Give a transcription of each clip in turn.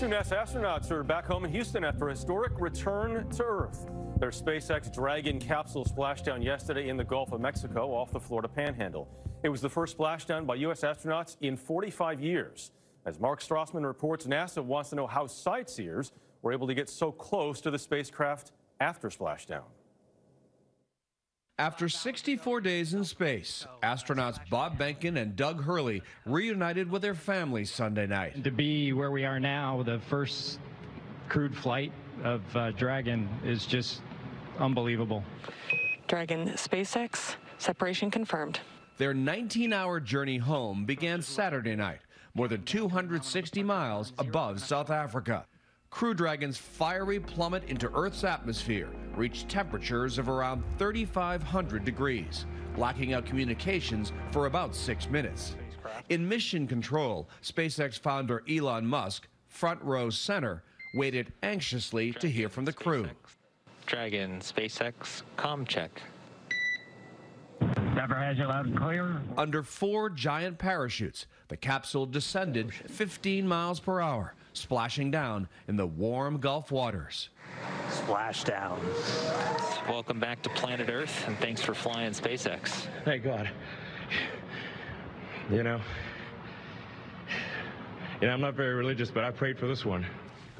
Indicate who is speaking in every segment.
Speaker 1: Two NASA astronauts are back home in Houston after a historic return to Earth. Their SpaceX Dragon capsule splashed down yesterday in the Gulf of Mexico off the Florida Panhandle. It was the first splashdown by U.S. astronauts in 45 years. As Mark Strassmann reports, NASA wants to know how sightseers were able to get so close to the spacecraft after splashdown.
Speaker 2: After 64 days in space, astronauts Bob Behnken and Doug Hurley reunited with their families Sunday night.
Speaker 3: To be where we are now, the first crewed flight of uh, Dragon is just unbelievable.
Speaker 4: Dragon SpaceX, separation confirmed.
Speaker 2: Their 19 hour journey home began Saturday night, more than 260 miles above South Africa. Crew Dragon's fiery plummet into Earth's atmosphere reached temperatures of around 3,500 degrees, blacking out communications for about six minutes. In mission control, SpaceX founder Elon Musk, front row center, waited anxiously to hear from the crew.
Speaker 5: Dragon SpaceX com check.
Speaker 3: Endeavour has you loud and clear.
Speaker 2: Under four giant parachutes, the capsule descended 15 miles per hour, splashing down in the warm Gulf waters.
Speaker 6: Splashdown.
Speaker 5: Welcome back to planet Earth, and thanks for flying SpaceX.
Speaker 7: Thank God. You know, you know, I'm not very religious, but I prayed for this one.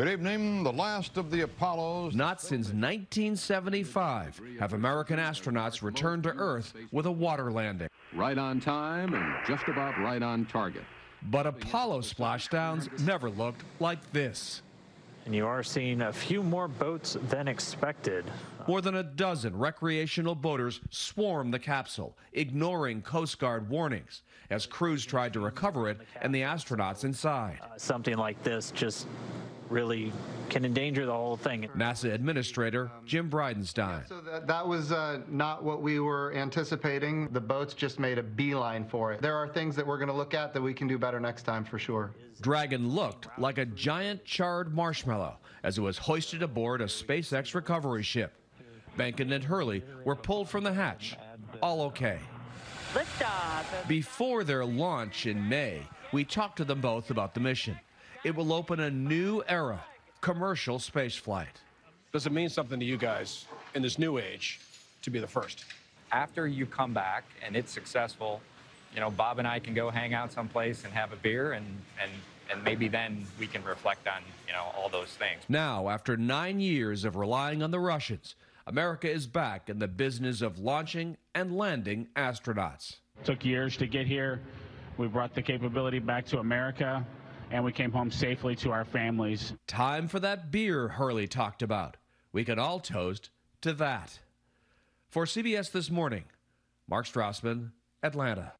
Speaker 8: Good evening. The last of the Apollos.
Speaker 2: Not since 1975 have American astronauts returned to Earth with a water landing.
Speaker 9: Right on time and just about right on target.
Speaker 2: But Apollo splashdowns never looked like this.
Speaker 6: And you are seeing a few more boats than expected.
Speaker 2: More than a dozen recreational boaters swarmed the capsule, ignoring Coast Guard warnings as crews tried to recover it and the astronauts inside.
Speaker 6: Uh, something like this just really can endanger the whole thing.
Speaker 2: NASA Administrator Jim Bridenstine.
Speaker 10: So that, that was uh, not what we were anticipating. The boats just made a beeline for it. There are things that we're going to look at that we can do better next time for sure.
Speaker 2: Dragon looked like a giant charred marshmallow as it was hoisted aboard a SpaceX recovery ship. Behnken and Hurley were pulled from the hatch. All okay. Before their launch in May, we talked to them both about the mission. It will open a new era, commercial spaceflight.
Speaker 7: Does it mean something to you guys in this new age to be the first?
Speaker 11: After you come back and it's successful, you know, Bob and I can go hang out someplace and have a beer and, and, and maybe then we can reflect on, you know, all those things.
Speaker 2: Now, after nine years of relying on the Russians, America is back in the business of launching and landing astronauts.
Speaker 3: It Took years to get here. We brought the capability back to America, and we came home safely to our families.
Speaker 2: Time for that beer Hurley talked about. We can all toast to that. For CBS This Morning, Mark Strassmann, Atlanta.